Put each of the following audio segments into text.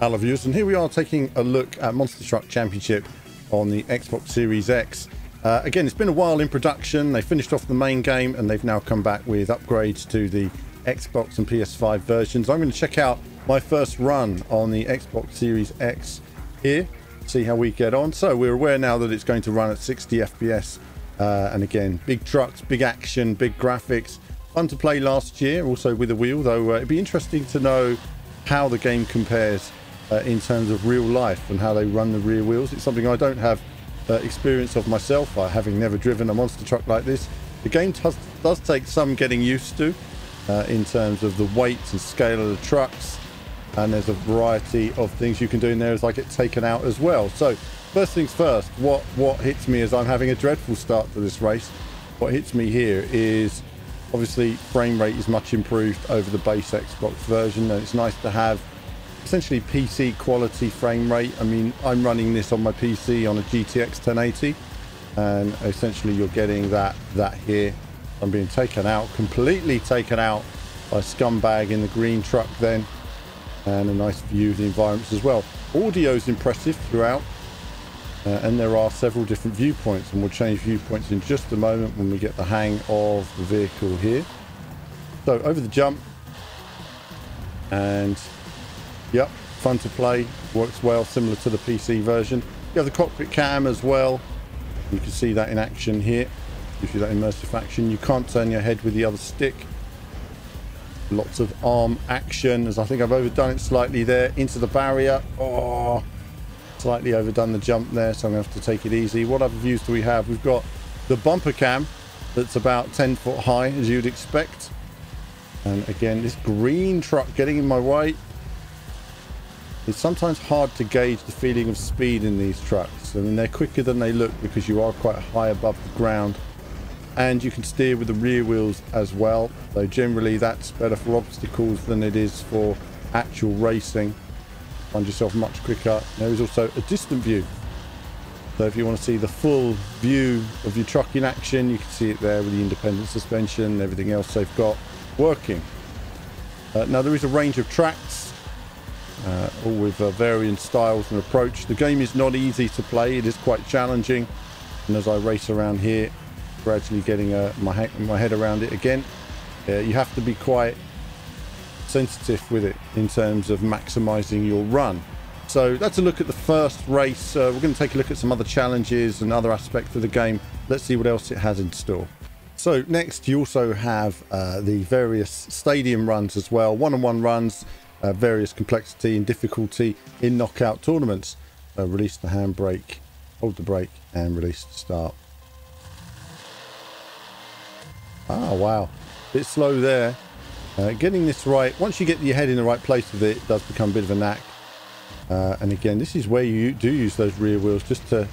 Hello viewers, and here we are taking a look at Monster Truck Championship on the Xbox Series X. Uh, again, it's been a while in production. They finished off the main game and they've now come back with upgrades to the Xbox and PS5 versions. I'm going to check out my first run on the Xbox Series X here, see how we get on. So we're aware now that it's going to run at 60 FPS. Uh, and again, big trucks, big action, big graphics. Fun to play last year, also with a wheel, though uh, it'd be interesting to know how the game compares uh, in terms of real life and how they run the rear wheels. It's something I don't have uh, experience of myself, uh, having never driven a monster truck like this. The game does, does take some getting used to uh, in terms of the weight and scale of the trucks. And there's a variety of things you can do in there as I get taken out as well. So first things first, what, what hits me is I'm having a dreadful start to this race. What hits me here is obviously frame rate is much improved over the base Xbox version and it's nice to have essentially PC quality frame rate. I mean, I'm running this on my PC on a GTX 1080 and essentially you're getting that that here. I'm being taken out, completely taken out by Scumbag in the green truck then and a nice view of the environments as well. Audio is impressive throughout uh, and there are several different viewpoints and we'll change viewpoints in just a moment when we get the hang of the vehicle here. So over the jump and Yep, fun to play, works well, similar to the PC version. You have the cockpit cam as well. You can see that in action here. Gives you that immersive action. You can't turn your head with the other stick. Lots of arm action, as I think I've overdone it slightly there. Into the barrier. Oh, slightly overdone the jump there, so I'm going to have to take it easy. What other views do we have? We've got the bumper cam that's about 10 foot high, as you'd expect. And again, this green truck getting in my way. It's sometimes hard to gauge the feeling of speed in these trucks. I mean, they're quicker than they look because you are quite high above the ground. And you can steer with the rear wheels as well. Though generally that's better for obstacles than it is for actual racing. Find yourself much quicker. There is also a distant view. So if you want to see the full view of your truck in action, you can see it there with the independent suspension and everything else they've got working. Uh, now there is a range of tracks uh, all with uh, varying styles and approach. The game is not easy to play. It is quite challenging. And as I race around here, gradually getting uh, my, my head around it again, uh, you have to be quite sensitive with it in terms of maximizing your run. So that's a look at the first race. Uh, we're going to take a look at some other challenges and other aspects of the game. Let's see what else it has in store. So next you also have uh, the various stadium runs as well, one-on-one -on -one runs uh, various complexity and difficulty in knockout tournaments. Uh, release the handbrake, hold the brake and release the start. Ah, wow. Bit slow there. Uh, getting this right, once you get your head in the right place with it, it does become a bit of a knack. Uh, and again, this is where you do use those rear wheels just to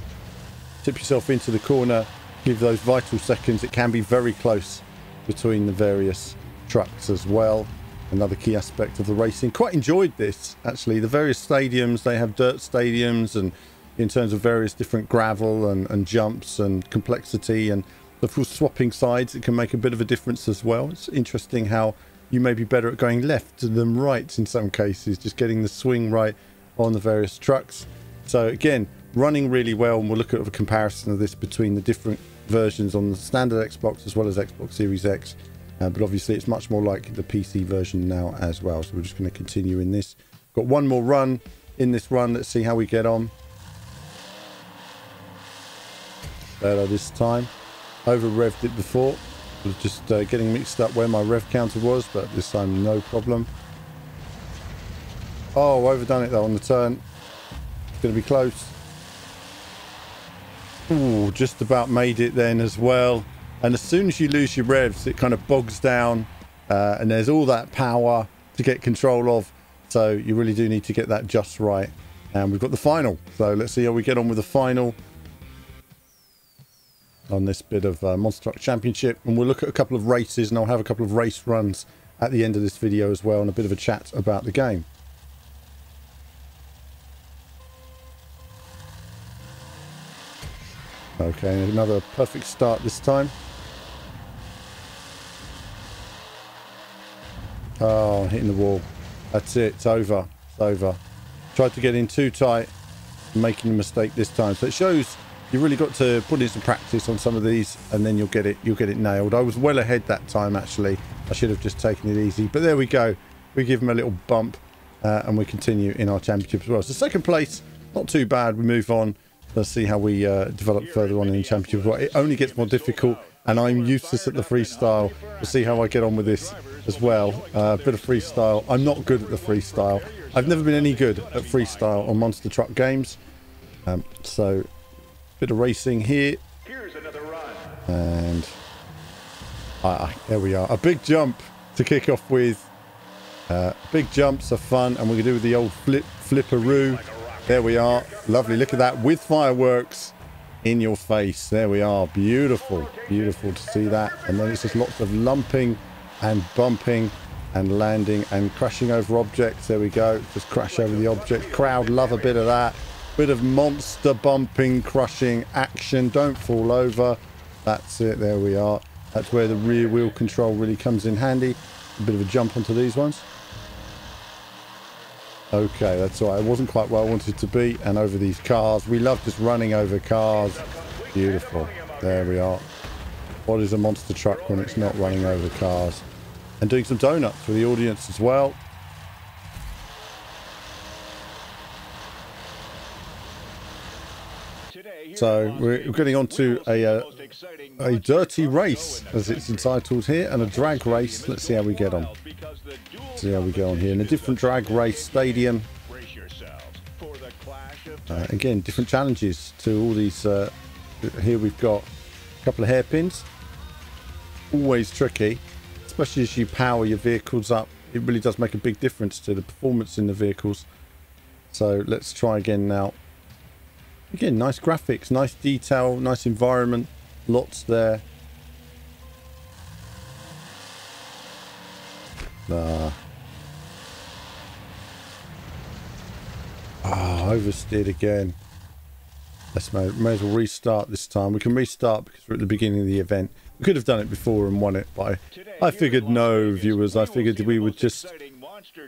tip yourself into the corner, give those vital seconds. It can be very close between the various trucks as well another key aspect of the racing. Quite enjoyed this, actually. The various stadiums, they have dirt stadiums and in terms of various different gravel and, and jumps and complexity and of course swapping sides it can make a bit of a difference as well it's interesting how you may be better at going left than right in some cases just getting the swing right on the various trucks so again running really well and we'll look at a comparison of this between the different versions on the standard xbox as well as xbox series x uh, but obviously it's much more like the PC version now as well. So we're just going to continue in this. Got one more run in this run. Let's see how we get on. Better this time. Over revved it before. Was just uh, getting mixed up where my rev counter was, but this time no problem. Oh, overdone it though on the turn. It's going to be close. Ooh, just about made it then as well. And as soon as you lose your revs, it kind of bogs down uh, and there's all that power to get control of. So you really do need to get that just right. And we've got the final. So let's see how we get on with the final on this bit of uh, Monster Truck Championship. And we'll look at a couple of races and I'll have a couple of race runs at the end of this video as well and a bit of a chat about the game. Okay, another perfect start this time. Oh, hitting the wall. That's it. It's over. It's over. Tried to get in too tight, making a mistake this time. So it shows you really got to put in some practice on some of these and then you'll get it you'll get it nailed. I was well ahead that time actually. I should have just taken it easy. But there we go. We give them a little bump uh, and we continue in our championship as well. So second place, not too bad. We move on. Let's see how we uh, develop further on in the championship. It only gets more difficult and I'm useless at the freestyle. We'll see how I get on with this as well. A uh, bit of freestyle. I'm not good at the freestyle. I've never been any good at freestyle on Monster Truck games. Um, so, bit of racing here. And uh, there we are. A big jump to kick off with. Uh, big jumps are fun, and going to do the old flip flipperoo. There we are. Lovely. Look at that with fireworks in your face. There we are. Beautiful. Beautiful to see that. And then it's just lots of lumping and bumping and landing and crashing over objects. There we go. Just crash over the object. Crowd love a bit of that. Bit of monster bumping, crushing action. Don't fall over. That's it. There we are. That's where the rear wheel control really comes in handy. A bit of a jump onto these ones. Okay, that's all right. It wasn't quite where I wanted to be. And over these cars. We love just running over cars. Beautiful. There we are. What is a monster truck when it's not running over cars? And doing some donuts for the audience as well. So we're getting on to a, uh, a dirty race, as it's entitled here, and a drag race. Let's see how we get on. See how we go on here. In a different drag race stadium. Uh, again, different challenges to all these. Uh, here we've got a couple of hairpins. Always tricky, especially as you power your vehicles up. It really does make a big difference to the performance in the vehicles. So let's try again now. Again, nice graphics, nice detail, nice environment, lots there. Ah. Ah, oversteered again. Let's may, may as well restart this time. We can restart because we're at the beginning of the event. We could have done it before and won it, but I, I figured no viewers. I figured we would just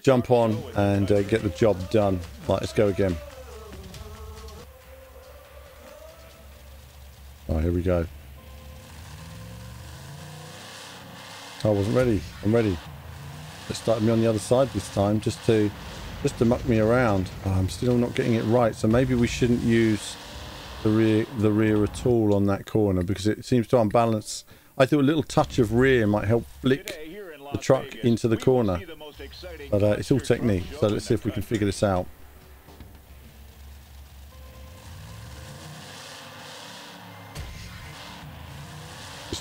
jump on and uh, get the job done. Right, let's go again. Oh, here we go. I wasn't ready. I'm ready. It started me on the other side this time, just to just to muck me around. Oh, I'm still not getting it right, so maybe we shouldn't use the rear the rear at all on that corner because it seems to unbalance. I thought a little touch of rear might help flick the truck into the corner, but uh, it's all technique. So let's see if we can figure this out.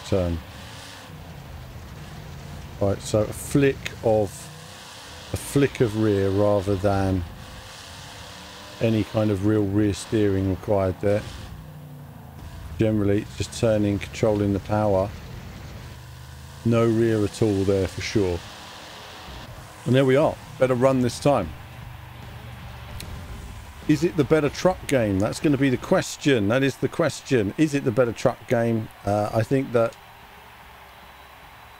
Turn. Right, so a flick of a flick of rear rather than any kind of real rear steering required there. Generally, just turning, controlling the power. No rear at all there for sure. And there we are. Better run this time. Is it the better truck game? That's going to be the question. That is the question. Is it the better truck game? Uh, I think that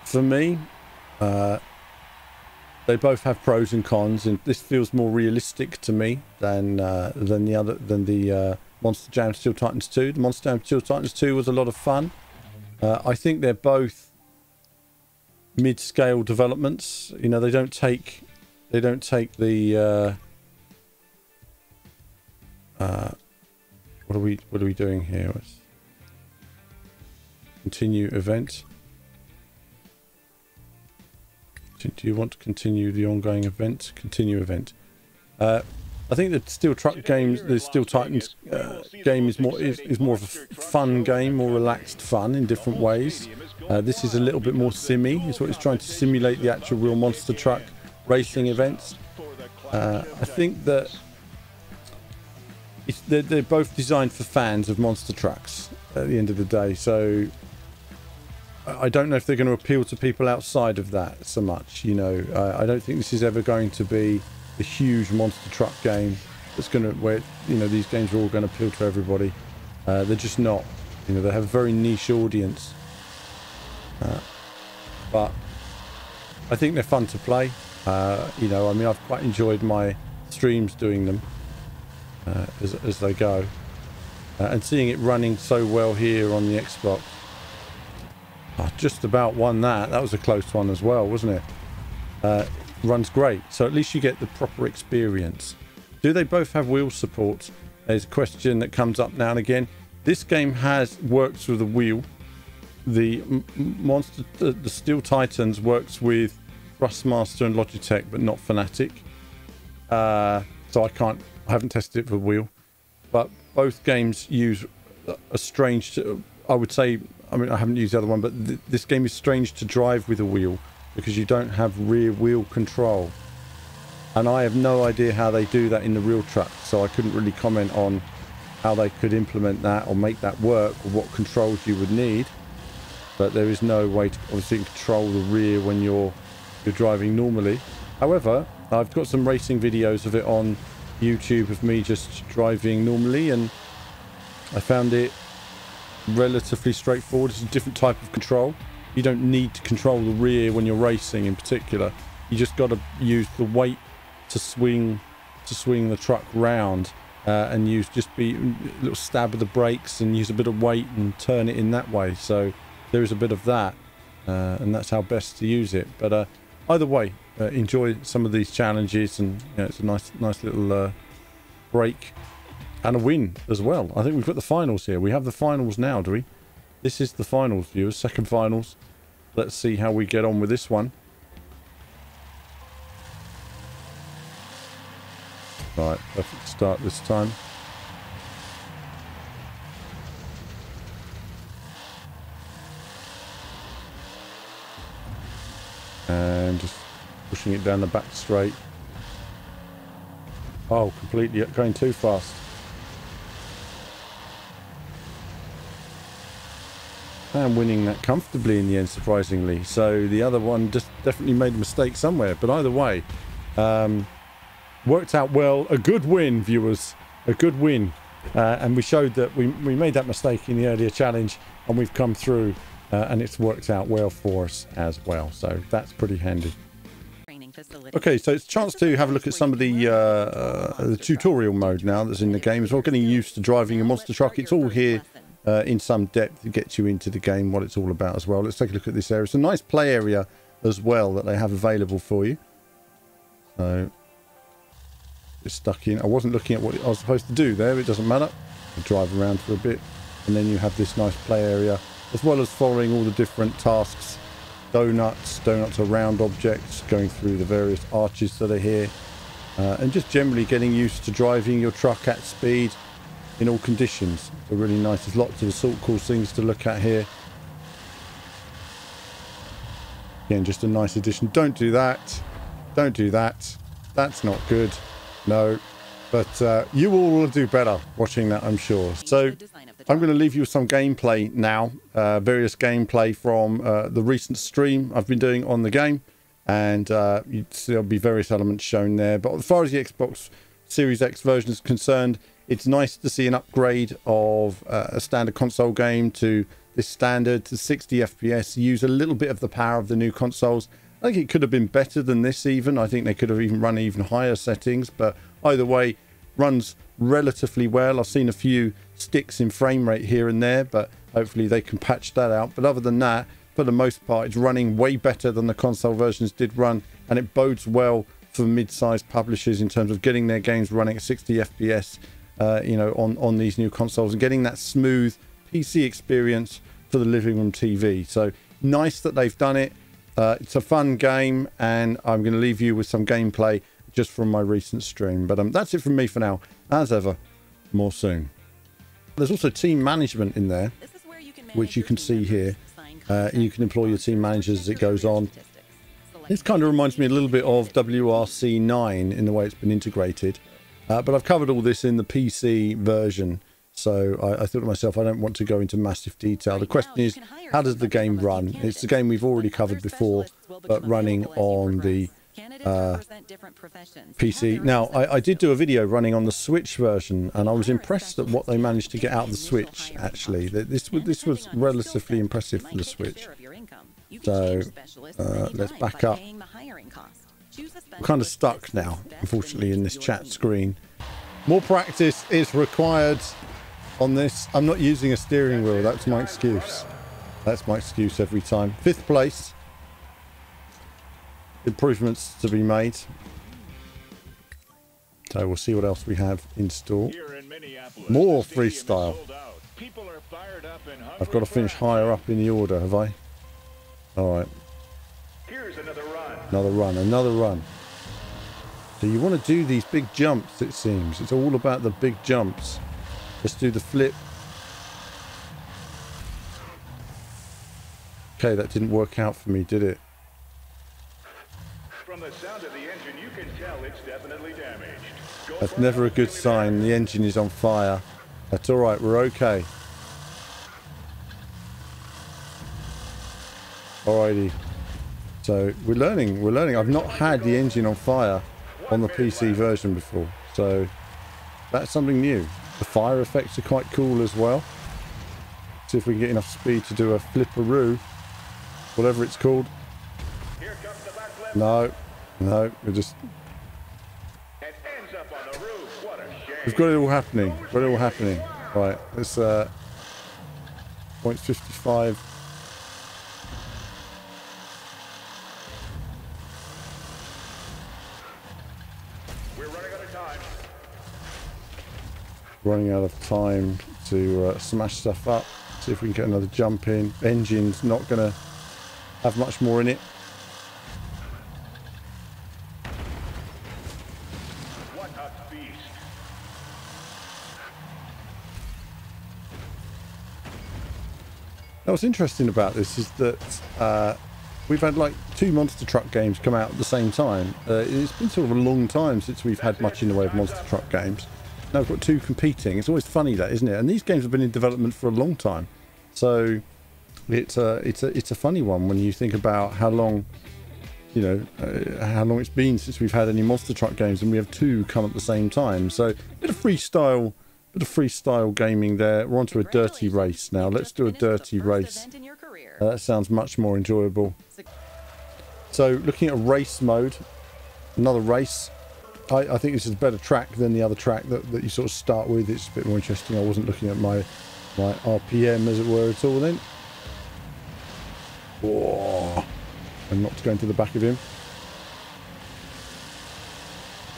for me, uh, they both have pros and cons, and this feels more realistic to me than uh, than the other than the uh, Monster Jam Steel Titans 2. The Monster Jam Steel Titans 2 was a lot of fun. Uh, I think they're both mid-scale developments. You know, they don't take they don't take the uh, what are we what are we doing here? Let's continue event. Do you want to continue the ongoing event? Continue event. Uh, I think the Steel Truck games, the Steel Titans uh, game is more is, is more of a fun game, more relaxed fun in different ways. Uh, this is a little bit more simmy. It's what it's trying to simulate the actual real monster truck racing events. Uh, I think that they're, they're both designed for fans of monster trucks at the end of the day. So I don't know if they're going to appeal to people outside of that so much. You know, uh, I don't think this is ever going to be a huge monster truck game that's going to where you know these games are all going to appeal to everybody. Uh, they're just not. You know, they have a very niche audience. Uh, but I think they're fun to play. Uh, you know, I mean, I've quite enjoyed my streams doing them. Uh, as, as they go. Uh, and seeing it running so well here on the Xbox. Just about won that. That was a close one as well, wasn't it? Uh, runs great. So at least you get the proper experience. Do they both have wheel support? There's a question that comes up now and again. This game has works with a wheel. The monster, the, the Steel Titans works with Thrustmaster and Logitech, but not Fanatec. Uh, so I can't, I haven't tested it for wheel. But both games use a strange, I would say, I mean, I haven't used the other one, but th this game is strange to drive with a wheel because you don't have rear wheel control. And I have no idea how they do that in the real truck, so I couldn't really comment on how they could implement that or make that work or what controls you would need. But there is no way to obviously control the rear when you're you're driving normally. However, I've got some racing videos of it on YouTube of me just driving normally and I found it relatively straightforward. It's a different type of control. You don't need to control the rear when you're racing in particular. You just got to use the weight to swing to swing the truck round uh, and use just be a little stab of the brakes and use a bit of weight and turn it in that way. So there is a bit of that, uh, and that's how best to use it. But uh, either way, uh, enjoy some of these challenges, and you know, it's a nice, nice little uh, break and a win as well. I think we've got the finals here. We have the finals now, do we? This is the finals, viewers. Second finals. Let's see how we get on with this one. Right, perfect start this time. And just pushing it down the back straight. Oh, completely going too fast. And winning that comfortably in the end, surprisingly. So the other one just definitely made a mistake somewhere. But either way, um, worked out well. A good win, viewers. A good win. Uh, and we showed that we, we made that mistake in the earlier challenge and we've come through uh, and it's worked out well for us as well. So that's pretty handy. Okay, so it's a chance to have a look at some of the, uh, uh, the tutorial mode now that's in the game as well. Getting used to driving a monster truck. It's all here uh, in some depth to get you into the game, what it's all about as well. Let's take a look at this area. It's a nice play area as well that they have available for you. So it's stuck in. I wasn't looking at what I was supposed to do there. It doesn't matter. I drive around for a bit and then you have this nice play area as well as following all the different tasks. Donuts, donuts are round objects going through the various arches that are here uh, and just generally getting used to driving your truck at speed in all conditions. So really nice. There's lots of assault course things to look at here. Again, just a nice addition. Don't do that. Don't do that. That's not good. No, but uh, you all will do better watching that, I'm sure. So I'm going to leave you with some gameplay now, uh, various gameplay from uh, the recent stream I've been doing on the game. And uh, there'll be various elements shown there. But as far as the Xbox Series X version is concerned, it's nice to see an upgrade of uh, a standard console game to this standard to 60 FPS, use a little bit of the power of the new consoles I think it could have been better than this even. I think they could have even run even higher settings, but either way, runs relatively well. I've seen a few sticks in frame rate here and there, but hopefully they can patch that out. But other than that, for the most part, it's running way better than the console versions did run, and it bodes well for mid-sized publishers in terms of getting their games running at 60 FPS, uh, you know, on on these new consoles and getting that smooth PC experience for the living room TV. So nice that they've done it. Uh, it's a fun game, and I'm going to leave you with some gameplay just from my recent stream. But um, that's it from me for now. As ever, more soon. There's also team management in there, you which you can see here. Uh, you can employ your team managers as it goes on. This kind of reminds me a little bit of WRC9 in the way it's been integrated. Uh, but I've covered all this in the PC version. So I, I, thought to myself, I don't want to go into massive detail. The question is, how does the game run? It's the game we've already covered before, but running on the uh, PC. Now, I, I, did do a video running on the Switch version, and I was impressed at what they managed to get out of the Switch, actually. This, this was relatively impressive for the Switch. So, uh, let's back up. I'm kind of stuck now, unfortunately, in this chat screen. More practice is required on this. I'm not using a steering wheel. That's my excuse. That's my excuse every time. Fifth place. Improvements to be made. So we'll see what else we have in store. More freestyle. I've got to finish higher up in the order, have I? All right. Another run. Another run. Another run. So you want to do these big jumps, it seems. It's all about the big jumps. Let's do the flip. Okay, that didn't work out for me, did it? From the sound of the engine, you can tell it's definitely damaged. Go That's never a good sign. The engine is on fire. That's all right. We're okay. Alrighty. So we're learning. We're learning. I've not had the engine on fire on the PC version before. So that's something new. The fire effects are quite cool as well. See if we can get enough speed to do a flipperoo. Whatever it's called. No. No. We're just... We've got it all happening. We've Got it all happening. Right. Let's... Uh, points 55. running out of time to uh, smash stuff up. See if we can get another jump in. Engine's not going to have much more in it. Now what's interesting about this is that uh, we've had like two monster truck games come out at the same time. Uh, it's been sort of a long time since we've had much in the way of monster truck games. Now we've got two competing. It's always funny that, isn't it? And these games have been in development for a long time. So it's a, it's a, it's a funny one when you think about how long, you know, uh, how long it's been since we've had any monster truck games and we have two come at the same time. So a bit of freestyle, bit of freestyle gaming there. We're onto a dirty race now. Let's do a dirty race. Uh, that sounds much more enjoyable. So looking at race mode, another race. I, I, think this is a better track than the other track that, that you sort of start with. It's a bit more interesting. I wasn't looking at my my RPM as it were at all then. Oh, and not going to go into the back of him.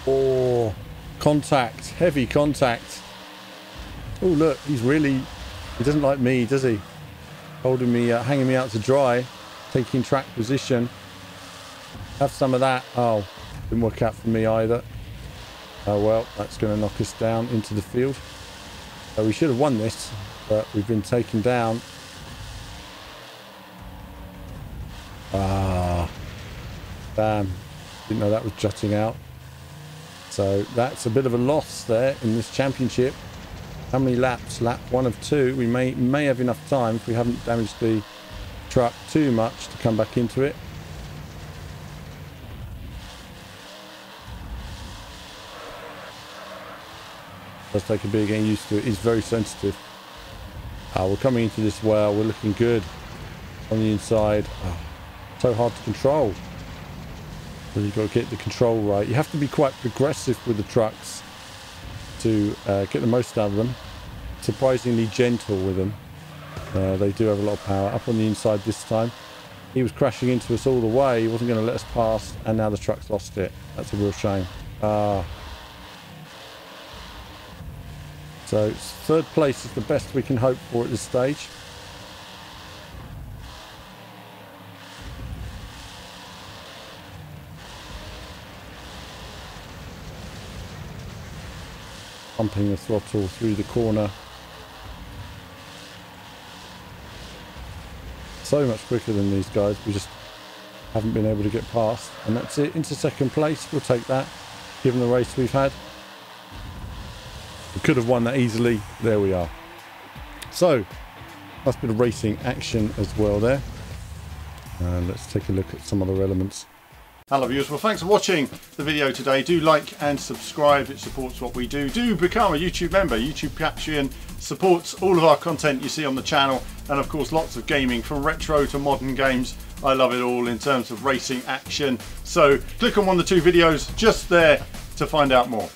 Oh, contact, heavy contact. Oh look, he's really, he doesn't like me, does he? Holding me, uh, hanging me out to dry, taking track position. Have some of that. Oh, didn't work out for me either. Oh well, that's going to knock us down into the field. So we should have won this, but we've been taken down. Ah, damn. Didn't know that was jutting out. So that's a bit of a loss there in this championship. How many laps? Lap one of two. We may may have enough time if we haven't damaged the truck too much to come back into it. does take a bit of getting used to it. It's very sensitive. Uh, we're coming into this well. We're looking good on the inside. Oh, so hard to control. You've got to get the control right. You have to be quite progressive with the trucks to uh, get the most out of them. Surprisingly gentle with them. Uh, they do have a lot of power. Up on the inside this time. He was crashing into us all the way. He wasn't going to let us pass. And now the truck's lost it. That's a real shame. Ah. So third place is the best we can hope for at this stage. Pumping the throttle through the corner. So much quicker than these guys. We just haven't been able to get past. And that's it. Into second place. We'll take that, given the race we've had. We could have won that easily. There we are. So, bit of racing action as well there. And let's take a look at some other elements. Hello viewers, well thanks for watching the video today. Do like and subscribe, it supports what we do. Do become a YouTube member. YouTube Patreon supports all of our content you see on the channel and of course lots of gaming from retro to modern games. I love it all in terms of racing action. So click on one of the two videos just there to find out more.